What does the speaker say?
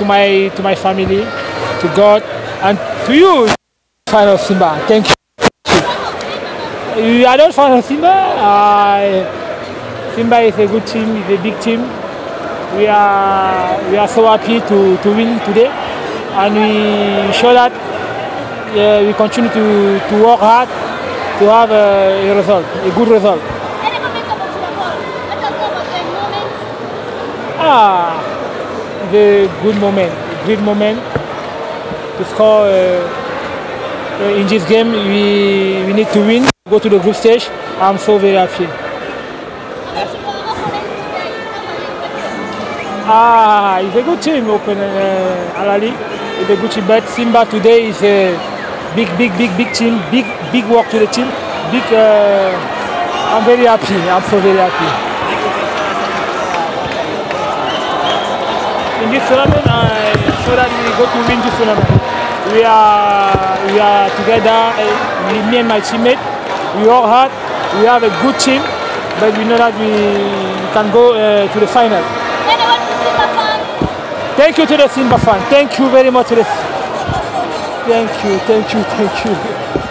to my to my family, to God, and to you, fan of Simba. Thank you. I don't fan of Simba. Uh, Simba is a good team. It's a big team. We are we are so happy to, to win today, and we show that yeah, we continue to, to work hard to have a, a result, a good result. Any the good moment, great moment to score uh, in this game. We, we need to win, go to the group stage. I'm so very happy. Ah, it's a good team, Open uh, Alali. It's a good team, but Simba today is a big, big, big, big team. Big, big work to the team. Big. Uh, I'm very happy. I'm so very happy. In this tournament, I sure that we go to win this tournament. We are, we are together. uh, Me and my teammate. We work hard. We have a good team, but we know that we can go uh, to the final. Thank you to the Simba fan. Thank you very much. Thank you, thank you, thank you.